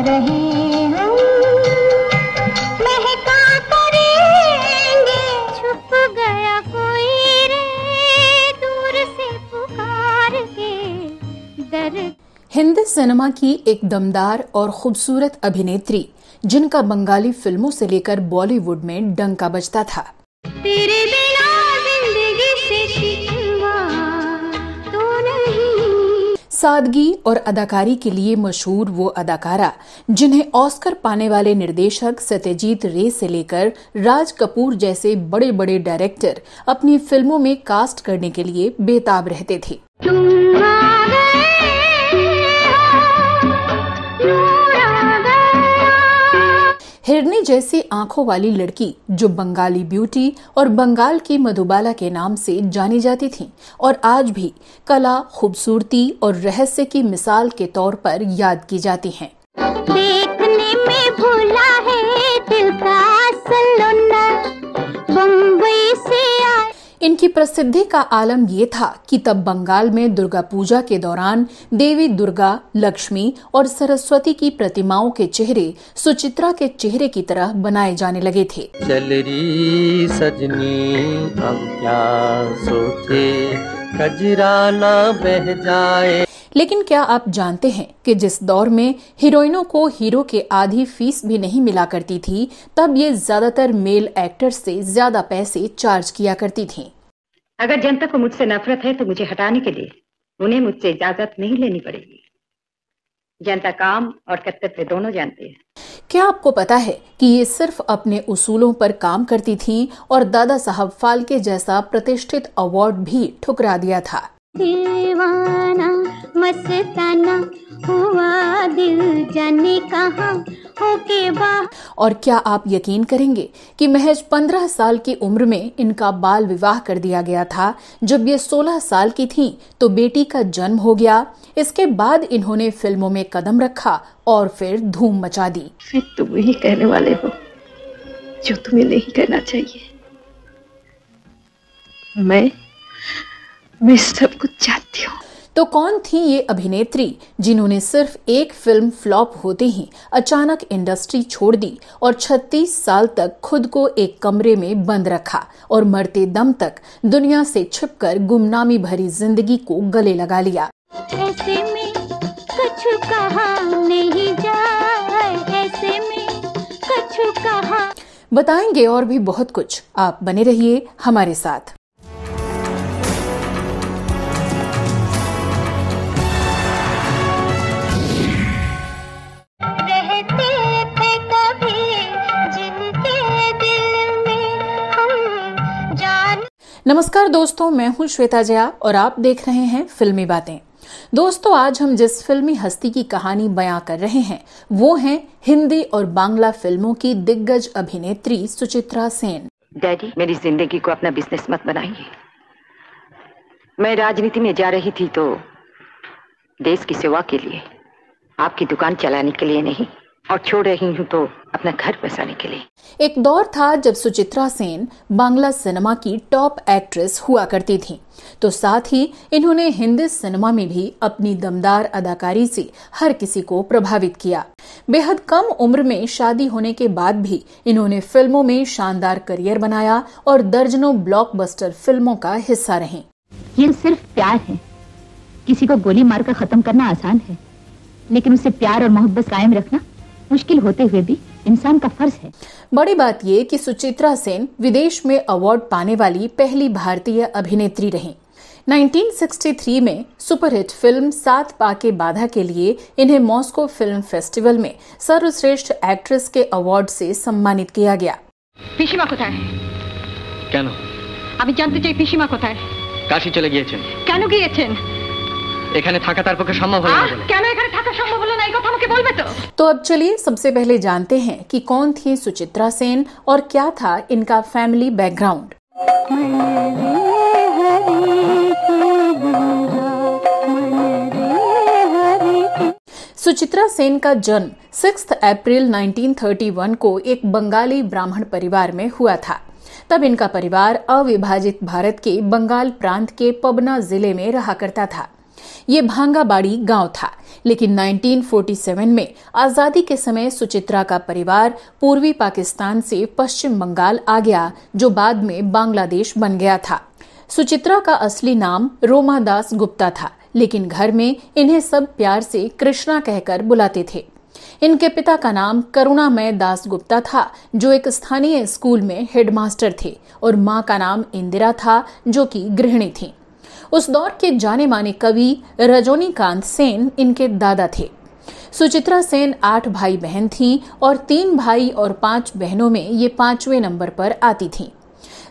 रहे हम। महका करेंगे छुप गया कोई रे दूर से पुकार के दर्द हिंदी सिनेमा की एक दमदार और खूबसूरत अभिनेत्री जिनका बंगाली फ़िल्मों से लेकर बॉलीवुड में डंका बजता था। तेरे बिना सादगी और अदाकारी के लिए मशहूर वो अदाकारा, जिन्हें ऑस्कर पाने वाले निर्देशक सत्यजीत रे से लेकर राज कपूर जैसे बड़े बड़े डायरेक्टर अपनी फ़िल्मों में कास्ट करने के लिए बेताब रहते थे। हिरनी जैसी आँखों वाली लड़की, जो बंगाली ब्यूटी और बंगाल की मधुबाला के नाम से जानी जाती थी, और आज भी कला, खूबसूरती और रहस्य की मिसाल के तौर पर याद की जाती हैं। देखने में भूला है इनकी प्रसिद्धि का आलम ये था कि तब बंगाल में दुर्गा पूजा के दौरान देवी दुर्गा, लक्ष्मी और सरस्वती की प्रतिमाओं के चेहरे सुचित्रा के चेहरे की तरह बनाए जाने लगे थे। चल सजनी, अब क्या सोचे? कजरा ना बह जाए। लेकिन क्या आप जानते हैं कि जिस दौर में हीरोइनों को हीरो के आधी फ़ीस भी नहीं मिला करती थी तब ये ज़्यादातर मेल एक्टर से ज़्यादा पैसे चार्ज किया करती थी। अगर जनता को मुझसे नफरत है तो मुझे हटाने के लिए उन्हें मुझसे इजाज़त नहीं लेनी पड़ेगी। जनता काम और कर्तव्य दोनों जानती है। क्या आपको पता है कि ये सिर्फ़ अपने उसूलों पर काम करती थीं और दादा साहब फाल्के जैसा प्रतिष्ठित अवार्ड भी ठुकरा दिया था? दीवाना मस्ताना हुआ दिल जाने कहाँ होके बा। और क्या आप यकीन करेंगे कि महज 15 साल की उम्र में इनका बाल विवाह कर दिया गया था? जब ये 16 साल की थीं तो बेटी का जन्म हो गया। इसके बाद इन्होंने फ़िल्मों में कदम रखा और फिर धूम मचा दी। फिर तुम ही कहने वाले हो जो तुम्हें नहीं कहना चाहिए। मैं मैं सब कुछ चाहती हूँ। तो कौन थी ये अभिनेत्री जिन्होंने सिर्फ़ एक फ़िल्म फ्लॉप होते ही अचानक इंडस्ट्री छोड़ दी और 36 साल तक खुद को एक कमरे में बंद रखा और मरते दम तक दुनिया से छिपकर गुमनामी भरी ज़िंदगी को गले लगा लिया। ऐसे में कुछ कहा नहीं जाए ऐसे में कुछ कहा। बताएँगे और भी बहुत कुछ। आप बने रहिए हमारे साथ। नमस्कार दोस्तों, मैं हूँ श्वेता जया और आप देख रहे हैं फिल्मी बातें। दोस्तों, आज हम जिस फिल्मी हस्ती की कहानी बयां कर रहे हैं, वो है हिंदी और बांग्ला फ़िल्मों की दिग्गज अभिनेत्री सुचित्रा सेन। डैडी, मेरी ज़िंदगी को अपना बिज़नेस मत बनाइए। मैं राजनीति में जा रही थी तो देश की सेवा के लिए, आपकी दुकान चलाने के लिए नहीं। और छोड़ रही हूँ तो अपना घर बसाने के लिए। एक दौर था जब सुचित्रा सेन बांग्ला सिनेमा की टॉप एक्ट्रेस हुआ करती थी। तो साथ ही इन्होंने हिंदी सिनेमा में भी अपनी दमदार अदाकारी से हर किसी को प्रभावित किया। बेहद कम उम्र में शादी होने के बाद भी इन्होंने फ़िल्मों में शानदार करियर बनाया और दर्जनों ब्लॉकबस्टर फ़िल्मों का हिस्सा रहे। ये सिर्फ़ प्यार है। किसी को गोली मारकर खत्म करना आसान है। लेकिन उससे प्यार और मोहब्बत कायम रखना मुश्किल होते हुए भी इंसान का फर्ज है बड़ी बात ये कि सुचित्रा सेन विदेश में अवार्ड पाने वाली पहली भारतीय अभिनेत्री रहीं 1963 में सुपरहिट फिल्म सात पाके बाधा के लिए इन्हें मॉस्को फिल्म फेस्टिवल में सर्वश्रेष्ठ एक्ट्रेस के अवार्ड से सम्मानित किया गया পিসিমা কোথায় কেন আমি জানতে চাই পিসিমা কোথায় কাশি চলে গিয়েছেন কেন গিয়েছেন এখানে থাকা তার পক্ষে সম্ভব হলো না আহ, বলে কেন এখানে থাকা সম্ভব হলো না এই কথা আমাকে বলবে তো तो अब चलिए सबसे पहले जानते हैं कि कौन थी सुचित्रा सेन और क्या था इनका फैमिली बैकग्राउंड सुचित्रा सेन का जन्म 6 अप्रैल 1931 को एक बंगाली ब्राह्मण परिवार में हुआ था तब इनका परिवार अविभाजित भारत के बंगाल प्रांत के पबना जिले में रहा करता था ये भांगाबाड़ी गाँव था। लेकिन 1947 में आज़ादी के समय सुचित्रा का परिवार पूर्वी पाकिस्तान से पश्चिम बंगाल आ गया, जो बाद में बांग्लादेश बन गया था। सुचित्रा का असली नाम रोमा दास गुप्ता था, लेकिन घर में इन्हें सब प्यार से कृष्णा कहकर बुलाते थे। इनके पिता का नाम करुणामय दास गुप्ता था, जो एक स्थानीय स्कूल में हेडमास्टर थे, और माँ का नाम इंदिरा था, जो कि गृहिणी थी। उस दौर के जाने माने कवि रजोनीकांत सेन इनके दादा थे। सुचित्रा सेन आठ भाई बहन थीं और तीन भाई और पाँच बहनों में ये पाँचवें नंबर पर आती थीं।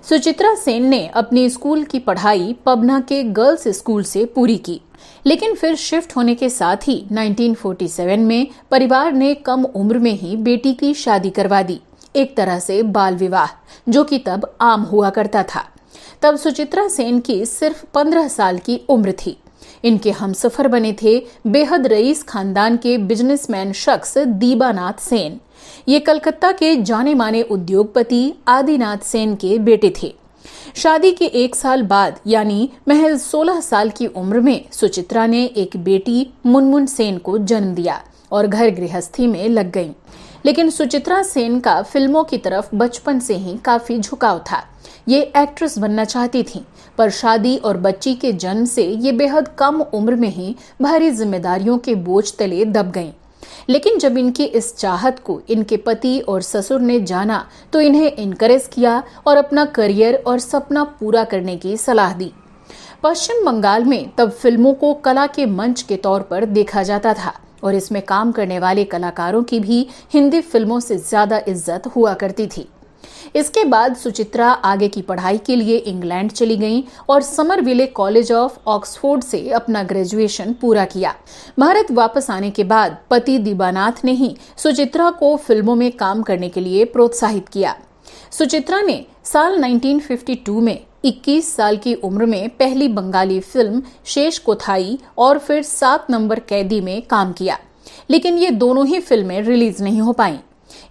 सुचित्रा सेन ने अपनी स्कूल की पढ़ाई पबना के गर्ल्स स्कूल से पूरी की, लेकिन फिर शिफ्ट होने के साथ ही 1947 में परिवार ने कम उम्र में ही बेटी की शादी करवा दी, एक तरह से बाल विवाह, जो कि तब आम हुआ करता था। तब सुचित्रा सेन की सिर्फ़ 15 साल की उम्र थी। इनके हमसफर बने थे बेहद रईस खानदान के बिजनेसमैन शख्स दीबानाथ सेन। ये कलकत्ता के जाने माने उद्योगपति आदिनाथ सेन के बेटे थे। शादी के एक साल बाद, यानी महज 16 साल की उम्र में, सुचित्रा ने एक बेटी मुनमुन सेन को जन्म दिया और घर गृहस्थी में लग गईं। लेकिन सुचित्रा सेन का फ़िल्मों की तरफ़ बचपन से ही काफ़ी झुकाव था। ये एक्ट्रेस बनना चाहती थी, पर शादी और बच्ची के जन्म से ये बेहद कम उम्र में ही भारी जिम्मेदारियों के बोझ तले दब गईं। लेकिन जब इनकी इस चाहत को इनके पति और ससुर ने जाना तो इन्हें इनकरेज किया और अपना करियर और सपना पूरा करने की सलाह दी। पश्चिम बंगाल में तब फ़िल्मों को कला के मंच के तौर पर देखा जाता था। और इसमें काम करने वाले कलाकारों की भी हिंदी फ़िल्मों से ज़्यादा इज़्ज़त हुआ करती थी। इसके बाद सुचित्रा आगे की पढ़ाई के लिए इंग्लैंड चली गईं और समरविले कॉलेज ऑफ़ ऑक्सफोर्ड से अपना ग्रेजुएशन पूरा किया। भारत वापस आने के बाद पति दीबानाथ ने ही सुचित्रा को फ़िल्मों में काम करने के लिए प्रोत्साहित किया। सुचित्रा ने साल 1952 में 21 साल की उम्र में पहली बंगाली फ़िल्म शेष कोथाई और फिर सात नंबर कैदी में काम किया। लेकिन ये दोनों ही फ़िल्में रिलीज़ नहीं हो पाईं।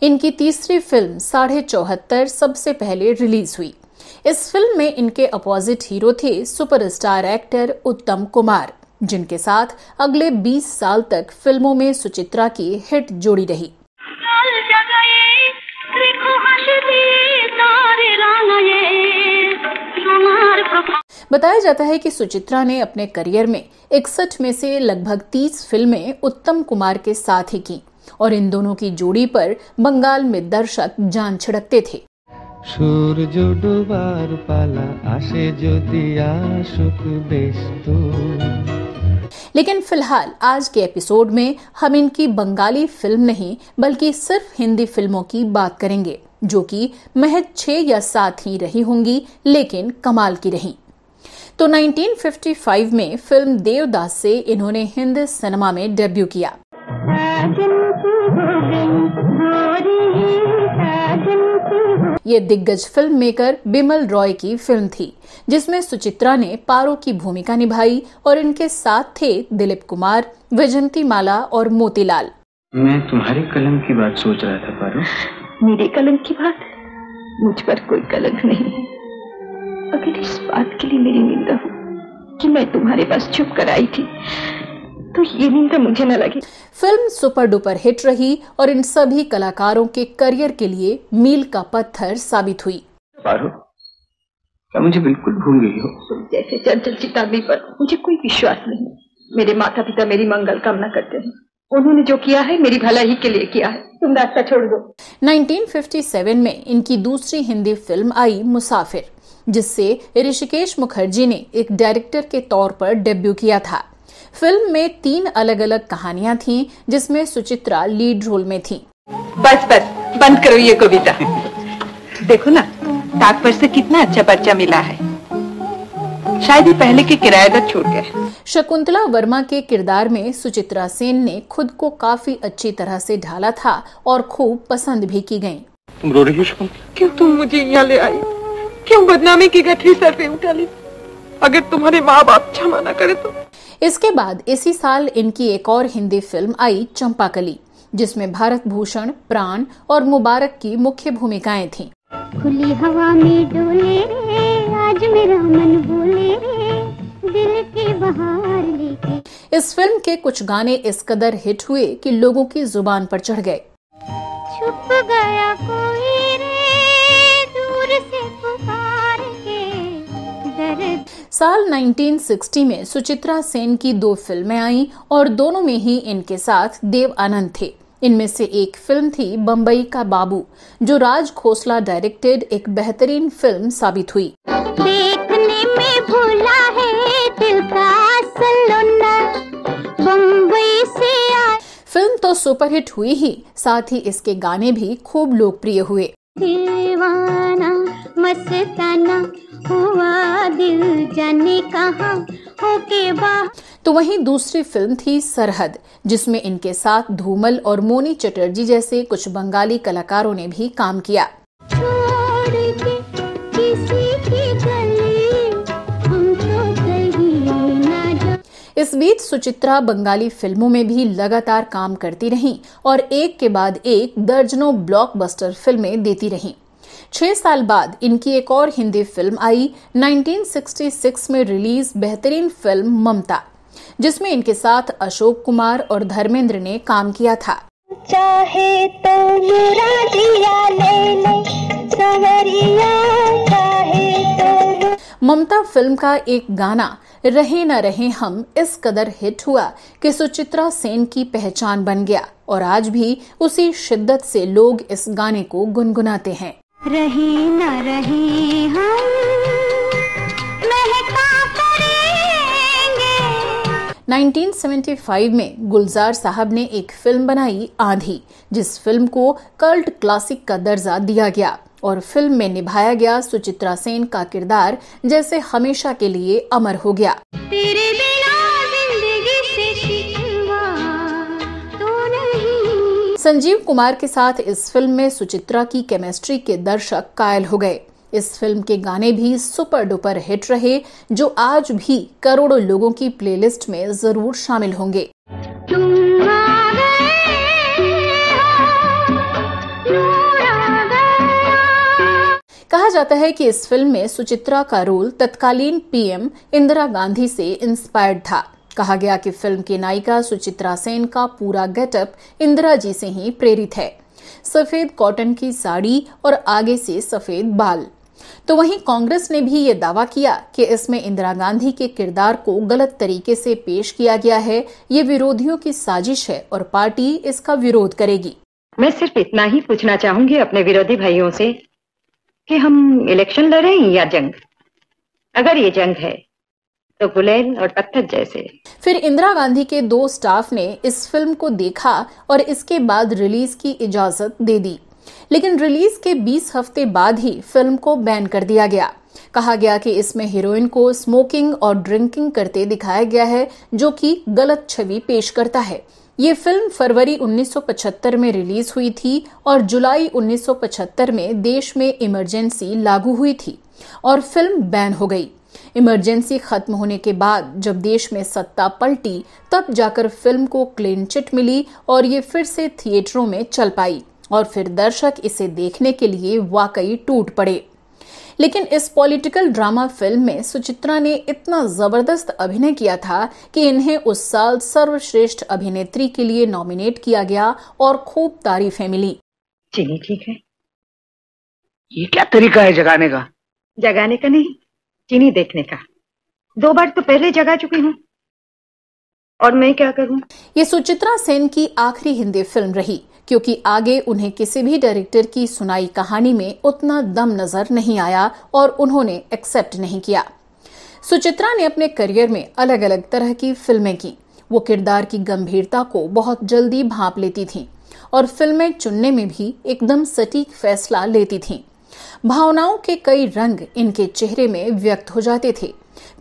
इनकी तीसरी फ़िल्म साढ़े चौहत्तर सबसे पहले रिलीज़ हुई। इस फ़िल्म में इनके अपोजिट हीरो थे सुपरस्टार एक्टर उत्तम कुमार, जिनके साथ अगले 20 साल तक फ़िल्मों में सुचित्रा की हिट जोड़ी रही। बताया जाता है कि सुचित्रा ने अपने करियर में इकसठ में से लगभग 30 फिल्में उत्तम कुमार के साथ ही की और इन दोनों की जोड़ी पर बंगाल में दर्शक जान छिड़कते थे সূর্য ডুবার পালা আসে যদি আসুক বেশ তো लेकिन फिलहाल आज के एपिसोड में हम इनकी बंगाली फिल्म नहीं बल्कि सिर्फ हिंदी फिल्मों की बात करेंगे जो कि महज छह या सात ही रही होंगी लेकिन कमाल की रही तो 1955 में फ़िल्म देवदास से इन्होंने हिंदी सिनेमा में डेब्यू किया। ये दिग्गज फ़िल्म मेकर बिमल रॉय की फ़िल्म थी जिसमें सुचित्रा ने पारो की भूमिका निभाई और इनके साथ थे दिलीप कुमार वैजंती माला और मोतीलाल। मैं तुम्हारे कलम की बात सोच रहा था पारो। मेरे कलंक की बात? मुझ पर कोई कलंक नहीं। अगर इस बात के लिए मेरी निंदा हो कि मैं तुम्हारे पास छुप कर आई थी तो ये निंदा मुझे न लगी। फ़िल्म सुपर डुपर हिट रही और इन सभी कलाकारों के करियर के लिए मील का पत्थर साबित हुई। पारो क्या मुझे बिल्कुल भूल गई हो? तुम जैसे चंचल चिताबी पर मुझे कोई विश्वास नहीं। मेरे माता पिता मेरी मंगल कामना करते हैं। उन्होंने जो किया है मेरी भलाई के लिए किया है। तुम रास्ता छोड़ दो। 1957 में इनकी दूसरी हिंदी फ़िल्म आई मुसाफिर। जिससे ऋषिकेश मुखर्जी ने एक डायरेक्टर के तौर पर डेब्यू किया था। फ़िल्म में तीन अलग अलग कहानियाँ थीं जिसमें सुचित्रा लीड रोल में थी। बस बस बंद करो ये कविता। देखो ना डाक पर से कितना अच्छा पर्चा मिला है। शायद ही पहले के किराएदार छूट गए। शकुंतला वर्मा के किरदार में सुचित्रा सेन ने खुद को काफ़ी अच्छी तरह से ढाला था और खूब पसंद भी की गईं। तुम रो रही हो शकुंतला? क्यों तुम मुझे यहाँ ले आई? क्यों बदनामी की गठरी सर पे उठा ली? अगर तुम्हारे माँ बाप क्षमा न करे तो? इसके बाद इसी साल इनकी एक और हिंदी फ़िल्म आई चंपाकली जिसमें भारत भूषण प्राण और मुबारक की मुख्य भूमिकाएँ थीं। खुली हवा में डोले रे आज मेरा मन बोले दिल के बहार लेके। इस फ़िल्म के कुछ गाने इस कदर हिट हुए कि लोगों की ज़ुबान पर चढ़ गए। छुप गया साल 1960 में सुचित्रा सेन की दो फ़िल्में आईं और दोनों में ही इनके साथ देव आनंद थे। इनमें से एक फ़िल्म थी बम्बई का बाबू जो राज खोसला डायरेक्टेड एक बेहतरीन फ़िल्म साबित हुई। देखने में भूला है दिल का बम्बई से फ़िल्म तो सुपरहिट हुई ही साथ ही इसके गाने भी खूब लोकप्रिय हुए। दीवाना मस्ताना हुआ दिल जाने कहा होके बाहर तो वहीं दूसरी फ़िल्म थी सरहद जिसमें इनके साथ धूमल और मोनी चटर्जी जैसे कुछ बंगाली कलाकारों ने भी काम किया। छोड़ के किसी इस बीच सुचित्रा बंगाली फ़िल्मों में भी लगातार काम करती रहीं और एक के बाद एक दर्जनों ब्लॉकबस्टर फ़िल्में देती रहीं। छह साल बाद इनकी एक और हिंदी फ़िल्म आई 1966 में रिलीज़ बेहतरीन फ़िल्म ममता, जिसमें इनके साथ अशोक कुमार और धर्मेंद्र ने काम किया था। चाहे तो मुरादिया ले ले सवरिया चाहे तो ममता फ़िल्म का एक गाना रहे न रहे हम इस कदर हिट हुआ कि सुचित्रा सेन की पहचान बन गया और आज भी उसी शिद्दत से लोग इस गाने को गुनगुनाते हैं। रहे न रहे हम महका करेंगे। 1975 में गुलजार साहब ने एक फ़िल्म बनाई आंधी जिस फ़िल्म को कल्ट क्लासिक का दर्जा दिया गया। और फ़िल्म में निभाया गया सुचित्रा सेन का किरदार जैसे हमेशा के लिए अमर हो गया। तेरे तो संजीव कुमार के साथ इस फ़िल्म में सुचित्रा की केमिस्ट्री के दर्शक कायल हो गए। इस फ़िल्म के गाने भी सुपर डुपर हिट रहे जो आज भी करोड़ों लोगों की प्लेलिस्ट में ज़रूर शामिल होंगे। जाता है कि इस फ़िल्म में सुचित्रा का रोल तत्कालीन पीएम इंदिरा गांधी से इंस्पायर्ड था। कहा गया कि फ़िल्म की नायिका सुचित्रा सेन का पूरा गेटअप इंदिरा जी से ही प्रेरित है। सफ़ेद कॉटन की साड़ी और आगे से सफ़ेद बाल। तो वहीं कांग्रेस ने भी ये दावा किया कि इसमें इंदिरा गांधी के किरदार को गलत तरीके से पेश किया गया है। ये विरोधियों की साजिश है और पार्टी इसका विरोध करेगी। मैं सिर्फ़ इतना ही पूछना चाहूँगी अपने विरोधी भाइयों से कि हम इलेक्शन लड़े या जंग? अगर ये जंग है तो गुलेल और पत्थर जैसे। फिर इंदिरा गांधी के दो स्टाफ ने इस फ़िल्म को देखा और इसके बाद रिलीज़ की इजाज़त दे दी। लेकिन रिलीज़ के 20 हफ़्ते बाद ही फ़िल्म को बैन कर दिया गया। कहा गया कि इसमें हीरोइन को स्मोकिंग और ड्रिंकिंग करते दिखाया गया है, जो कि गलत छवि पेश करता है। ये फ़िल्म फरवरी 1975 में रिलीज़ हुई थी और जुलाई 1975 में देश में इमरजेंसी लागू हुई थी और फ़िल्म बैन हो गई। इमरजेंसी खत्म होने के बाद जब देश में सत्ता पलटी, तब जाकर फ़िल्म को क्लीन चिट मिली और ये फिर से थिएटरों में चल पाई और फिर दर्शक इसे देखने के लिए वाकई टूट पड़े। लेकिन इस पॉलिटिकल ड्रामा फ़िल्म में सुचित्रा ने इतना ज़बरदस्त अभिनय किया था कि इन्हें उस साल सर्वश्रेष्ठ अभिनेत्री के लिए नॉमिनेट किया गया और खूब तारीफें मिली। चीनी ठीक है। ये क्या तरीका है जगाने का? जगाने का नहीं चीनी देखने का। दो बार तो पहले जगा चुकी हूँ। और मैं क्या करूँ? ये सुचित्रा सेन की आखिरी हिंदी फ़िल्म रही। क्योंकि आगे उन्हें किसी भी डायरेक्टर की सुनाई कहानी में उतना दम नज़र नहीं आया और उन्होंने एक्सेप्ट नहीं किया। सुचित्रा ने अपने करियर में अलग अलग तरह की फ़िल्में की। वो किरदार की गंभीरता को बहुत जल्दी भाप लेती थीं और फ़िल्में चुनने में भी एकदम सटीक फैसला लेती थीं। भावनाओं के कई रंग इनके चेहरे में व्यक्त हो जाते थे।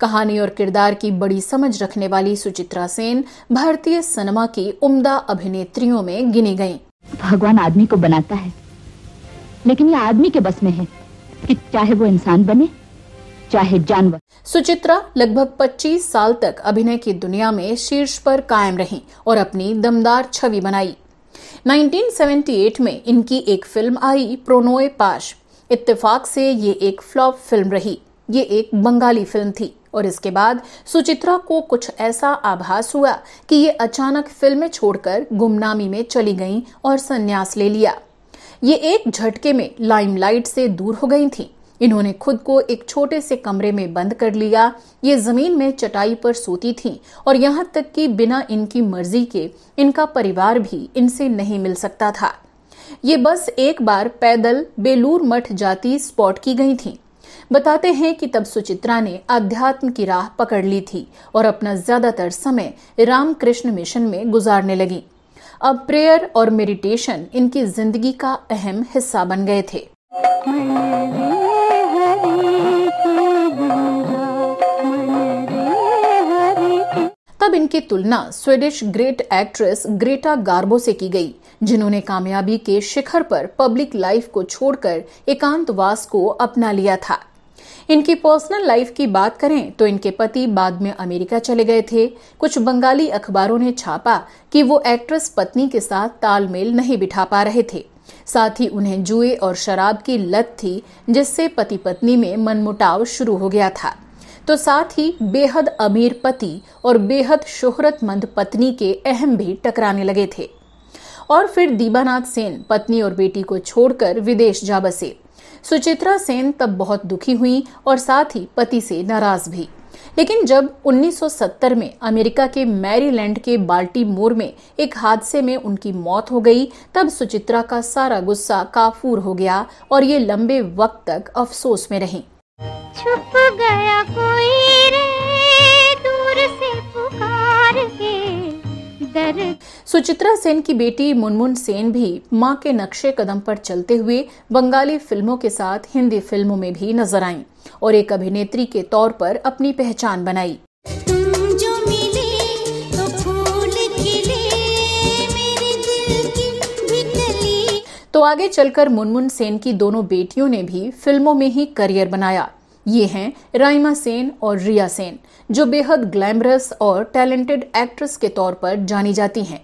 कहानी और किरदार की बड़ी समझ रखने वाली सुचित्रा सेन भारतीय सिनेमा की उम्दा अभिनेत्रियों में गिनी गईं। भगवान आदमी को बनाता है। लेकिन ये आदमी के बस में है कि चाहे वो इंसान बने, चाहे जानवर। सुचित्रा, लगभग 25 साल तक अभिनय की दुनिया में शीर्ष पर कायम रहीं और अपनी दमदार छवि बनाई। 1978 में इनकी एक फ़िल्म आई, प्रोनोए पाश। इत्तेफाक से ये एक फ्लॉप फ़िल्म रही। ये एक बंगाली फ़िल्म थी। और इसके बाद सुचित्रा को कुछ ऐसा आभास हुआ कि ये अचानक फ़िल्में छोड़कर गुमनामी में चली गईं और संन्यास ले लिया। ये एक झटके में लाइमलाइट से दूर हो गई थी। इन्होंने खुद को एक छोटे से कमरे में बंद कर लिया। ये ज़मीन में चटाई पर सोती थीं और यहाँ तक कि बिना इनकी मर्ज़ी के इनका परिवार भी इनसे नहीं मिल सकता था। ये बस एक बार पैदल बेलूर मठ जाती स्पॉट की गई थी। बताते हैं कि तब सुचित्रा ने अध्यात्म की राह पकड़ ली थी और अपना ज़्यादातर समय रामकृष्ण मिशन में गुजारने लगी। अब प्रेयर और मेडिटेशन इनकी ज़िंदगी का अहम हिस्सा बन गए थे। तब इनकी तुलना Swedish great actress Greta Garbo से की गई, जिन्होंने कामयाबी के शिखर पर पब्लिक लाइफ को छोड़कर एकांतवास को अपना लिया था। इनकी पर्सनल लाइफ की बात करें तो इनके पति बाद में अमेरिका चले गए थे। कुछ बंगाली अखबारों ने छापा कि वो एक्ट्रेस पत्नी के साथ तालमेल नहीं बिठा पा रहे थे। साथ ही उन्हें जुए और शराब की लत थी, जिससे पति पत्नी में मनमुटाव शुरू हो गया था। तो साथ ही बेहद अमीर पति और बेहद शोहरतमंद पत्नी के अहम भी टकराने लगे थे। और फिर दीबानाथ सेन, पत्नी और बेटी को छोड़कर विदेश जा बसे। सुचित्रा सेन तब बहुत दुखी हुई और साथ ही पति से नाराज़ भी। लेकिन जब 1970 में अमेरिका के मैरीलैंड के बाल्टीमोर में एक हादसे में उनकी मौत हो गई, तब सुचित्रा का सारा गुस्सा काफूर हो गया और ये लंबे वक्त तक अफसोस में रही। छुप गया कोई रे, दूर से पुकार के, दर्द सुचित्रा सेन की बेटी मुनमुन सेन भी माँ के नक्शे कदम पर चलते हुए बंगाली फ़िल्मों के साथ हिंदी फ़िल्मों में भी नज़र आईं और एक अभिनेत्री के तौर पर अपनी पहचान बनाई। तो तो आगे चलकर मुनमुन सेन की दोनों बेटियों ने भी फ़िल्मों में ही करियर बनाया। ये हैं राइमा सेन और रिया सेन जो बेहद ग्लैमरस और टैलेंटेड एक्ट्रेस के तौर पर जानी जाती हैं।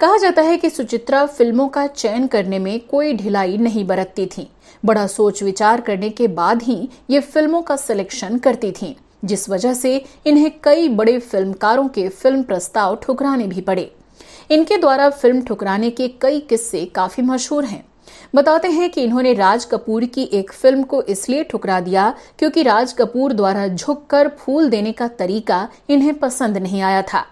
कहा जाता है कि सुचित्रा फ़िल्मों का चयन करने में कोई ढिलाई नहीं बरतती थीं। बड़ा सोच विचार करने के बाद ही ये फ़िल्मों का सिलेक्शन करती थीं, जिस वजह से इन्हें कई बड़े फिल्मकारों के फ़िल्म प्रस्ताव ठुकराने भी पड़े। इनके द्वारा फ़िल्म ठुकराने के कई किस्से काफ़ी मशहूर हैं। बताते हैं कि इन्होंने राज कपूर की एक फ़िल्म को इसलिए ठुकरा दिया क्योंकि राज कपूर द्वारा झुककर फूल देने का तरीका इन्हें पसंद नहीं आया था।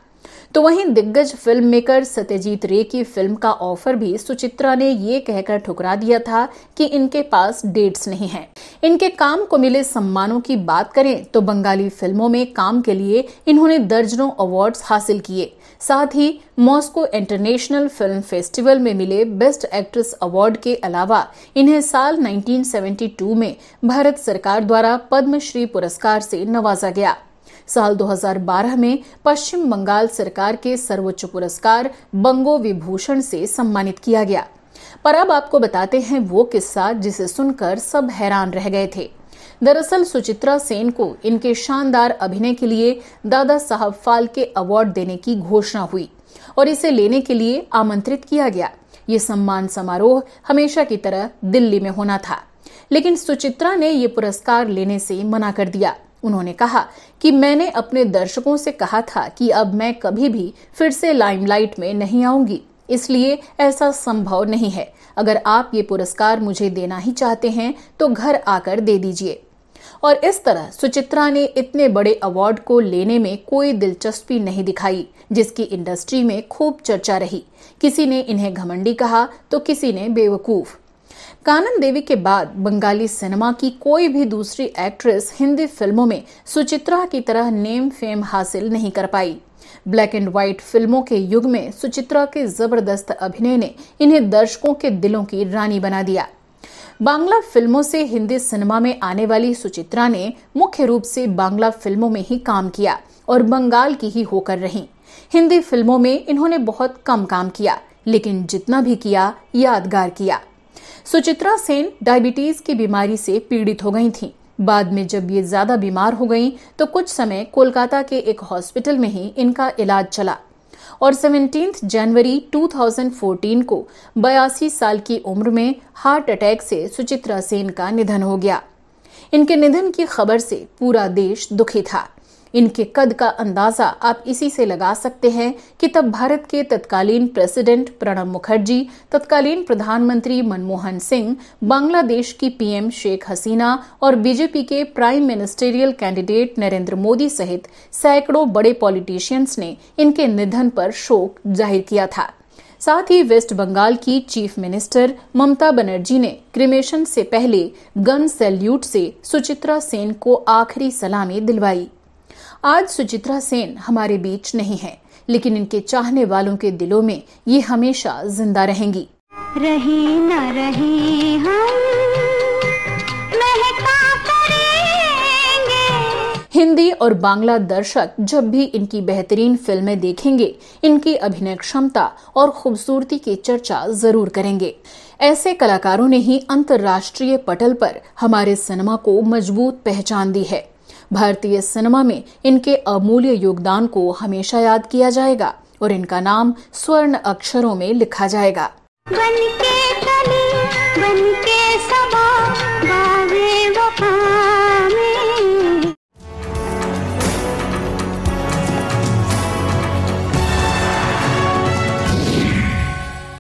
तो वहीं दिग्गज फ़िल्म मेकर सत्यजीत रे की फ़िल्म का ऑफ़र भी सुचित्रा ने ये कहकर ठुकरा दिया था कि इनके पास डेट्स नहीं हैं। इनके काम को मिले सम्मानों की बात करें तो बंगाली फ़िल्मों में काम के लिए इन्होंने दर्जनों अवार्ड्स हासिल किए साथ ही मॉस्को इंटरनेशनल फ़िल्म फेस्टिवल में मिले बेस्ट एक्ट्रेस अवार्ड के अलावा इन्हें साल 1972 में भारत सरकार द्वारा पद्मश्री पुरस्कार से नवाजा गया साल 2012 में पश्चिम बंगाल सरकार के सर्वोच्च पुरस्कार बंगो विभूषण से सम्मानित किया गया। पर अब आपको बताते हैं वो किस्सा जिसे सुनकर सब हैरान रह गए थे। दरअसल सुचित्रा सेन को इनके शानदार अभिनय के लिए दादा साहब फाल्के अवार्ड देने की घोषणा हुई और इसे लेने के लिए आमंत्रित किया गया। ये सम्मान समारोह हमेशा की तरह दिल्ली में होना था। लेकिन सुचित्रा ने ये पुरस्कार लेने से मना कर दिया। उन्होंने कहा कि मैंने अपने दर्शकों से कहा था कि अब मैं कभी भी फिर से लाइमलाइट में नहीं आऊँगी। इसलिए ऐसा संभव नहीं है। अगर आप ये पुरस्कार मुझे देना ही चाहते हैं तो घर आकर दे दीजिए। और इस तरह सुचित्रा ने इतने बड़े अवार्ड को लेने में कोई दिलचस्पी नहीं दिखाई, जिसकी इंडस्ट्री में खूब चर्चा रही। किसी ने इन्हें घमंडी कहा तो किसी ने बेवकूफ़। कानन देवी के बाद बंगाली सिनेमा की कोई भी दूसरी एक्ट्रेस हिंदी फ़िल्मों में सुचित्रा की तरह नेम फेम हासिल नहीं कर पाई। ब्लैक एंड व्हाइट फ़िल्मों के युग में सुचित्रा के ज़बरदस्त अभिनय ने इन्हें दर्शकों के दिलों की रानी बना दिया। बांग्ला फ़िल्मों से हिंदी सिनेमा में आने वाली सुचित्रा ने मुख्य रूप से बांग्ला फ़िल्मों में ही काम किया और बंगाल की ही होकर रही। हिंदी फ़िल्मों में इन्होंने बहुत कम काम किया, लेकिन जितना भी किया, यादगार किया। सुचित्रा सेन डायबिटीज़ की बीमारी से पीड़ित हो गई थीं। बाद में जब ये ज़्यादा बीमार हो गईं, तो कुछ समय कोलकाता के एक हॉस्पिटल में ही इनका इलाज चला। और 17 जनवरी 2014 को बयासी साल की उम्र में हार्ट अटैक से सुचित्रा सेन का निधन हो गया। इनके निधन की खबर से पूरा देश दुखी था। इनके कद का अंदाज़ा आप इसी से लगा सकते हैं कि तब भारत के तत्कालीन प्रेसिडेंट प्रणब मुखर्जी, तत्कालीन प्रधानमंत्री मनमोहन सिंह, बांग्लादेश की पीएम शेख हसीना और बीजेपी के prime ministerial candidate Narendra Modi सहित सैकड़ों बड़े पॉलिटिशियंस ने इनके निधन पर शोक ज़ाहिर किया था। साथ ही वेस्ट बंगाल की चीफ मिनिस्टर ममता बनर्जी ने क्रिमेशन से पहले गन सैल्यूट से सुचित्रा सेन को आखिरी सलामी दिलवाई। आज सुचित्रा सेन हमारे बीच नहीं है लेकिन इनके चाहने वालों के दिलों में ये हमेशा ज़िंदा रहेंगी। रहे न रहे हम करेंगे। हिंदी और बांग्ला दर्शक जब भी इनकी बेहतरीन फ़िल्में देखेंगे इनकी अभिनय क्षमता और खूबसूरती की चर्चा ज़रूर करेंगे। ऐसे कलाकारों ने ही अंतर्राष्ट्रीय पटल पर हमारे सिनेमा को मज़बूत पहचान दी है। भारतीय सिनेमा में इनके अमूल्य योगदान को हमेशा याद किया जाएगा और इनका नाम स्वर्ण अक्षरों में लिखा जाएगा। बनके बन के सबा,